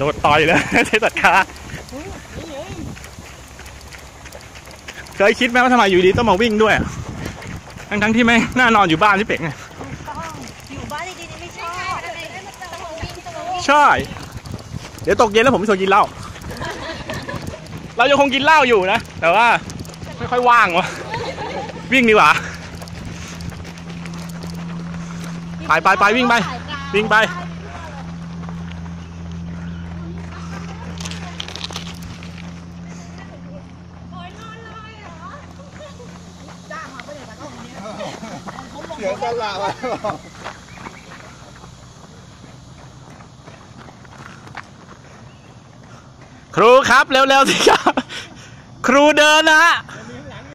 โดดต่อยเลยใช้ตัดขาเคยคิดไหมว่าทำไมอยู่ดีต้องมาวิ่งด้วย ทั้งทั้งๆที่ไม่น่านอนอยู่บ้านที่เป็กไงอยู่บ้านดีๆนี่ไม่ชอบใช่ เดี๋ยวตกเย็นแล้วผมชวนกินเหล้า เรายังคงกินเหล้าอยู่นะ แต่ว่าไม่ค่อยว่างวะวิ่งดีกว่าไปไปไปวิ่งไป วิ่งไป สียสละมาครูครับ เร็วๆสิครับ ครูเดินนะฮะ